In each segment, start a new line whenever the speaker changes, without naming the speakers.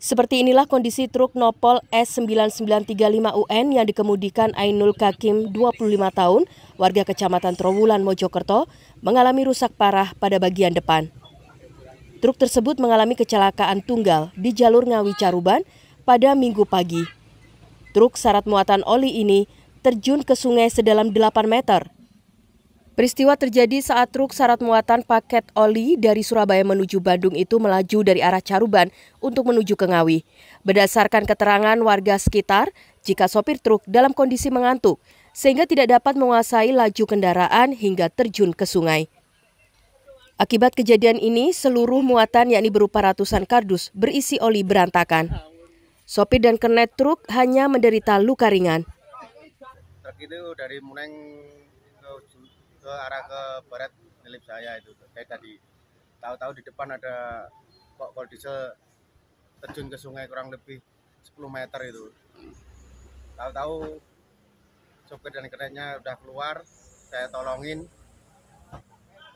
Seperti inilah kondisi truk Nopol S9935UN yang dikemudikan Ainul Kakim 25 tahun, warga Kecamatan Trowulan, Mojokerto, mengalami rusak parah pada bagian depan. Truk tersebut mengalami kecelakaan tunggal di jalur Ngawi Caruban pada minggu pagi. Truk syarat muatan oli ini terjun ke sungai sedalam 8 meter Peristiwa terjadi saat truk syarat muatan paket oli dari Surabaya menuju Bandung itu melaju dari arah Caruban untuk menuju ke Ngawi. Berdasarkan keterangan warga sekitar, jika sopir truk dalam kondisi mengantuk, sehingga tidak dapat menguasai laju kendaraan hingga terjun ke sungai. Akibat kejadian ini, seluruh muatan yakni berupa ratusan kardus berisi oli berantakan. Sopir dan kernet truk hanya menderita luka ringan.
Truk itu dari Muneng ke arah ke barat nilip saya itu. Saya tadi tahu-tahu di depan ada kok diesel terjun ke sungai kurang lebih 10 meter itu. Tahu-tahu sopir dan kerennya udah keluar saya tolongin.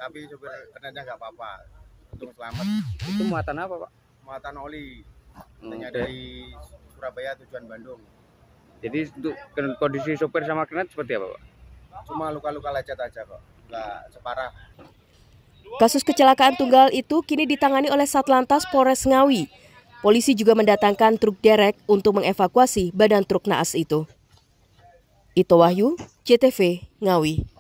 Tapi sopir kerennya nggak apa-apa. Untung selamat.
Itu muatan apa pak?
Muatan oli. Katanya hmm, dari Surabaya tujuan Bandung.
Jadi untuk kondisi sopir sama kernet seperti apa pak
cuma luka-luka lecet aja kok nggak separah
Kasus kecelakaan tunggal itu kini ditangani oleh Satlantas Polres Ngawi. Polisi juga mendatangkan truk derek untuk mengevakuasi badan truk naas itu. Ito Wahyu, CTV, Ngawi.